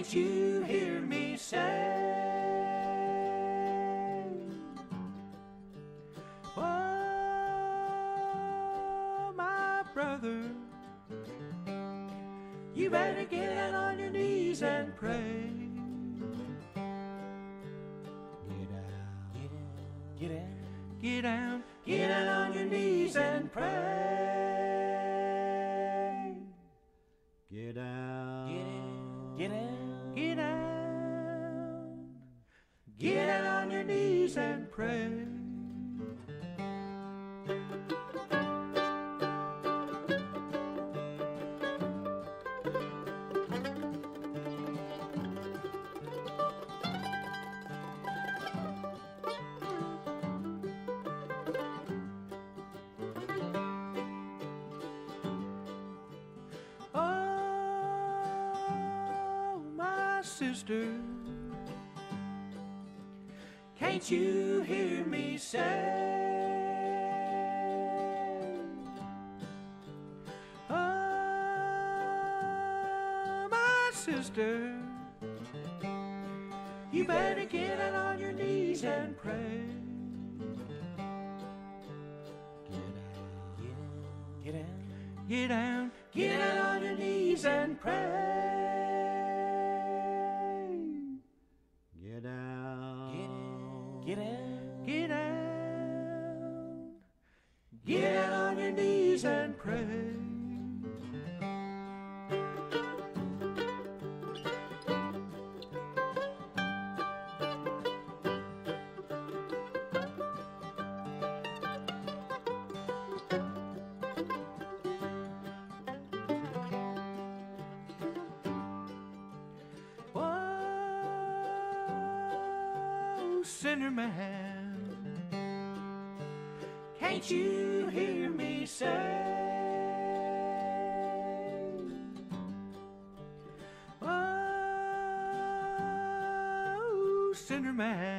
Can't you hear me say? Oh, my brother, you better get out on your knees and pray. Get out, get out, get out, get out, get out on your knees and pray. Knees and pray. Oh, my sister, can't you hear me say? Oh, my sister, you better get out on your knees and pray. Get out, get down, get out on your knees and pray. Get out, get out, get out on your knees and pray. Sinner man, can't you hear me say? Oh, sinner man.